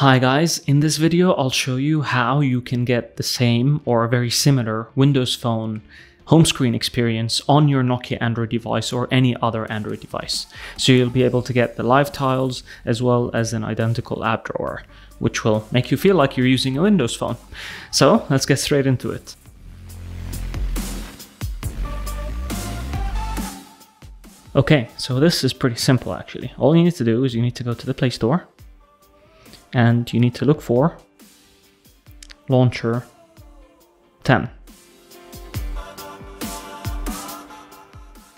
Hi guys, in this video I'll show you how you can get the same or a very similar Windows Phone home screen experience on your Nokia Android device or any other Android device. So you'll be able to get the live tiles as well as an identical app drawer, which will make you feel like you're using a Windows phone. So let's get straight into it. Okay, so this is pretty simple actually. All you need to do is you need to go to the Play Store and you need to look for launcher 10.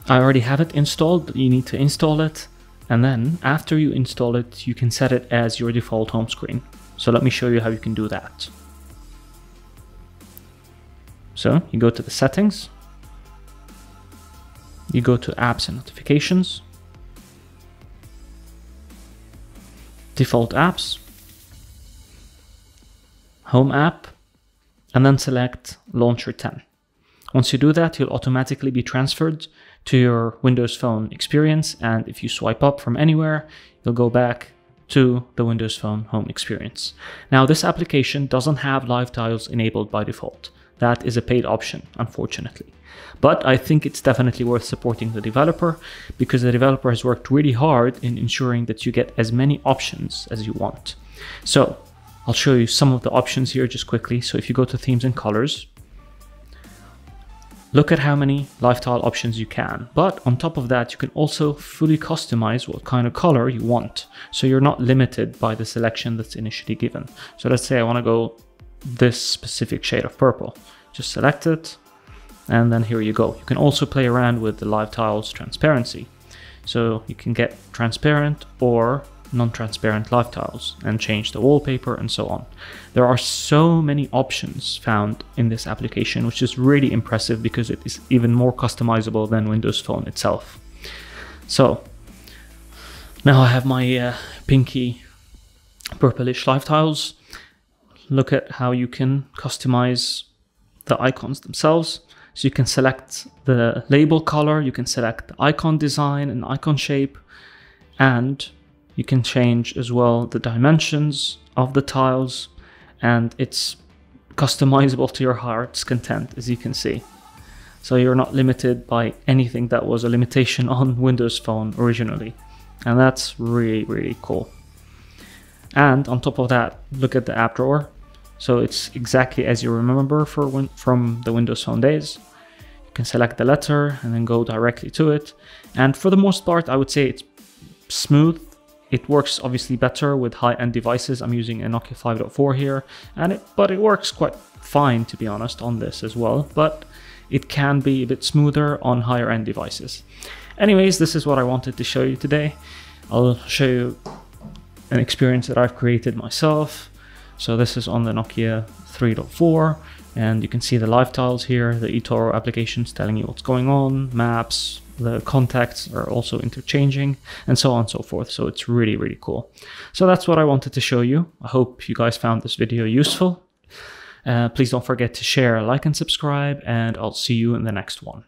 I already have it installed, but you need to install it. And then after you install it, you can set it as your default home screen. So let me show you how you can do that. So you go to the settings, you go to apps and notifications, default apps, Home app, and then select Launcher 10. Once you do that, you'll automatically be transferred to your Windows Phone experience. And if you swipe up from anywhere, you'll go back to the Windows Phone home experience. Now, this application doesn't have live tiles enabled by default. That is a paid option, unfortunately. But I think it's definitely worth supporting the developer because the developer has worked really hard in ensuring that you get as many options as you want. So I'll show you some of the options here just quickly. So if you go to themes and colors, look at how many lifestyle options you can. But on top of that, you can also fully customize what kind of color you want. So you're not limited by the selection that's initially given. So let's say I want to go this specific shade of purple. Just select it and then here you go. You can also play around with the live tiles transparency. So you can get transparent or non-transparent live tiles and change the wallpaper and so on. There are so many options found in this application, which is really impressive because it is even more customizable than Windows Phone itself. So now I have my uh, pinky purplish live tiles. Look at how you can customize the icons themselves. So you can select the label color, you can select the icon design and icon shape, and you can change as well the dimensions of the tiles and it's customizable to your heart's content as you can see. So you're not limited by anything that was a limitation on Windows Phone originally. And that's really, really cool. And on top of that, look at the app drawer. So it's exactly as you remember from the Windows Phone days. You can select the letter and then go directly to it. And for the most part, I would say it's smooth it works obviously better with high-end devices. I'm using a Nokia 5.4 here, and it, but it works quite fine to be honest on this as well. But it can be a bit smoother on higher end devices. Anyways, this is what I wanted to show you today. I'll show you an experience that I've created myself. So this is on the Nokia 3.4 and you can see the live tiles here, the eToro applications telling you what's going on, maps, the contacts are also interchanging and so on and so forth. So it's really, really cool. So that's what I wanted to show you. I hope you guys found this video useful. Uh, please don't forget to share, like, and subscribe, and I'll see you in the next one.